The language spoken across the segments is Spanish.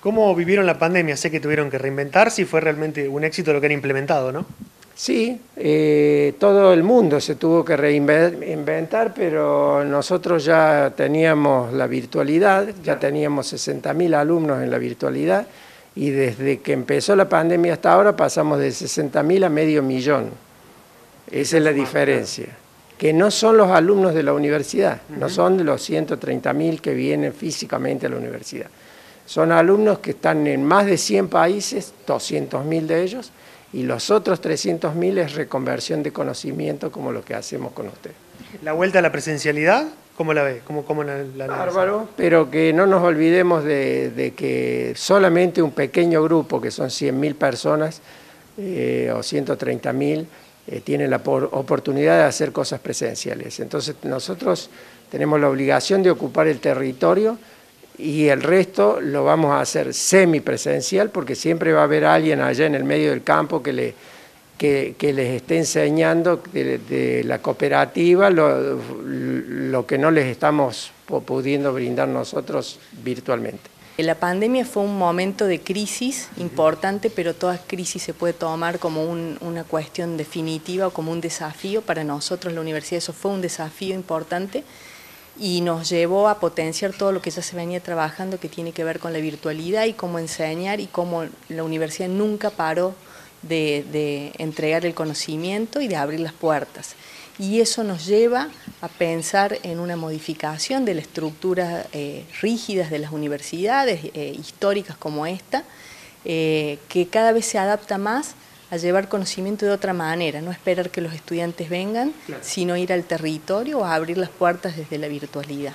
¿Cómo vivieron la pandemia? Sé que tuvieron que reinventarse y fue realmente un éxito lo que han implementado, ¿no? Sí, eh, todo el mundo se tuvo que reinventar, pero nosotros ya teníamos la virtualidad, ya teníamos 60.000 alumnos en la virtualidad y desde que empezó la pandemia hasta ahora pasamos de 60.000 a medio millón. Esa es la diferencia. Que no son los alumnos de la universidad, no son de los 130.000 que vienen físicamente a la universidad. Son alumnos que están en más de 100 países, 200.000 de ellos, y los otros 300.000 es reconversión de conocimiento como lo que hacemos con usted. ¿La vuelta a la presencialidad? ¿Cómo la ve? ¿Cómo, cómo la, Bárbaro, pero que no nos olvidemos de, que solamente un pequeño grupo, que son 100.000 personas eh, o 130.000, eh, tienen la oportunidad de hacer cosas presenciales. Entonces nosotros tenemos la obligación de ocupar el territorio y el resto lo vamos a hacer semipresencial porque siempre va a haber alguien allá en el medio del campo que, le, que, les esté enseñando de, la cooperativa lo, lo que no les estamos pudiendo brindar nosotros virtualmente. La pandemia fue un momento de crisis importante, pero toda crisis se puede tomar como una cuestión definitiva o como un desafío. Para nosotros la universidad eso fue un desafío importante y nos llevó a potenciar todo lo que ya se venía trabajando que tiene que ver con la virtualidad y cómo enseñar y cómo la universidad nunca paró de, entregar el conocimiento y de abrir las puertas. Y eso nos lleva a pensar en una modificación de la estructura eh, rígidas de las universidades eh, históricas como esta, eh, que cada vez se adapta más a llevar conocimiento de otra manera, no esperar que los estudiantes vengan, sino ir al territorio o abrir las puertas desde la virtualidad.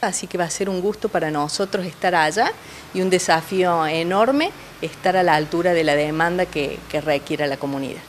Así que va a ser un gusto para nosotros estar allá y un desafío enorme estar a la altura de la demanda que, que requiera la comunidad.